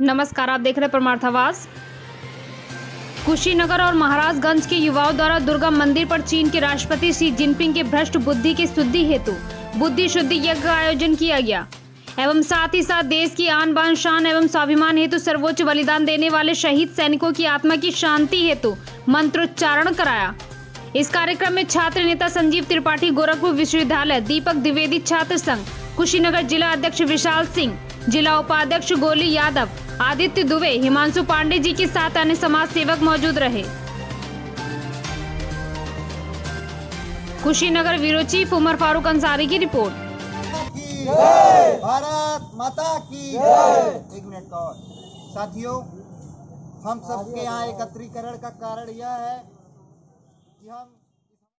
नमस्कार, आप देख रहे हैं परमार्थावास कुशीनगर और महाराजगंज के युवाओं द्वारा दुर्गा मंदिर पर चीन के राष्ट्रपति शी जिनपिंग के भ्रष्ट बुद्धि की शुद्धि हेतु बुद्धि शुद्धि यज्ञ का आयोजन किया गया। एवं साथ ही साथ देश की आन बान शान एवं स्वाभिमान हेतु सर्वोच्च बलिदान देने वाले शहीद सैनिकों की आत्मा की शांति हेतु मंत्रोच्चारण कराया। इस कार्यक्रम में छात्र नेता संजीव त्रिपाठी, गोरखपुर विश्वविद्यालय, दीपक द्विवेदी, छात्र संघ, कुशीनगर जिला अध्यक्ष विशाल सिंह जिला उपाध्यक्ष गोली यादव, आदित्य दुबे, हिमांशु पांडे जी के साथ अन्य समाज सेवक मौजूद रहे। कुशीनगर ब्यूरो चीफ उमर फारूक अंसारी की रिपोर्ट। भारत माता की एक मिनट का और। साथियों, हम सबके यहाँ एकत्रीकरण का कारण यह है कि हम